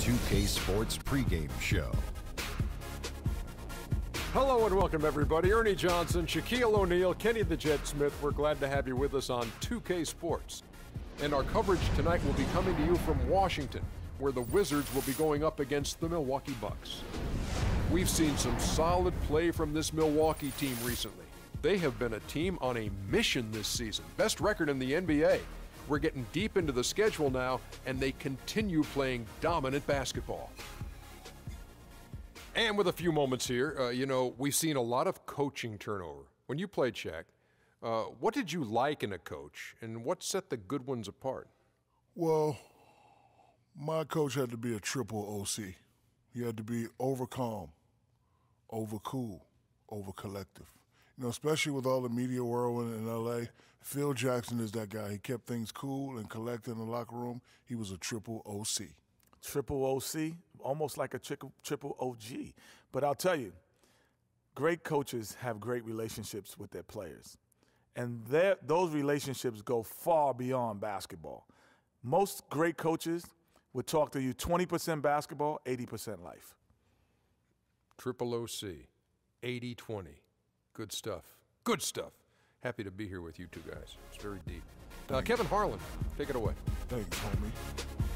2K Sports pregame show. Hello and welcome, everybody. Ernie Johnson, Shaquille O'Neal, Kenny the Jet Smith. We're glad to have you with us on 2K Sports. And our coverage tonight will be coming to you from Washington, where the Wizards will be going up against the Milwaukee Bucks. We've seen some solid play from this Milwaukee team recently. They have been a team on a mission this season, best record in the NBA. We're getting deep into the schedule now, and they continue playing dominant basketball. And with a few moments here, uh, you know, we've seen a lot of coaching turnover. When you played Shaq, uh, what did you like in a coach, and what set the good ones apart? Well, my coach had to be a triple OC. He had to be over calm, over cool, over collective. You know, especially with all the media whirlwind in LA, Phil Jackson is that guy. He kept things cool and collected in the locker room. He was a triple OC. Triple OC, almost like a triple, triple OG. But I'll tell you, great coaches have great relationships with their players. And those relationships go far beyond basketball. Most great coaches would talk to you 20% basketball, 80% life. Triple OC, 80 20. Good stuff. Good stuff. Happy to be here with you two guys. It's very deep. Uh, Kevin Harlan, take it away. Thanks, homie.